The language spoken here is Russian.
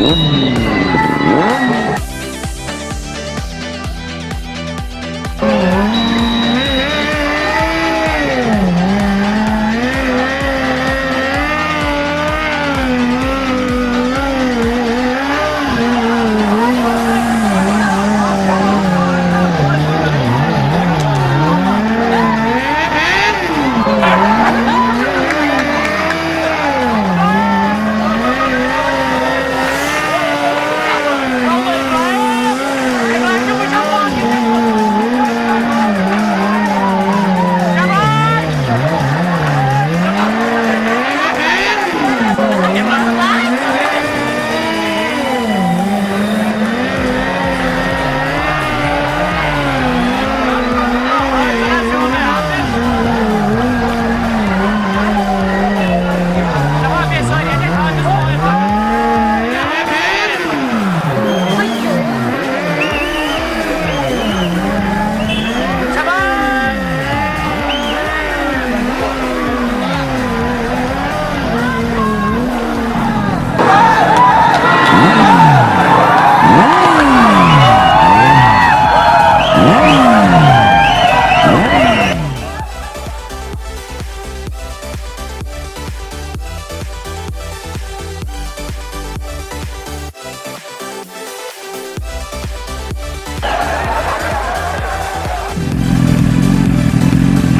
Ну,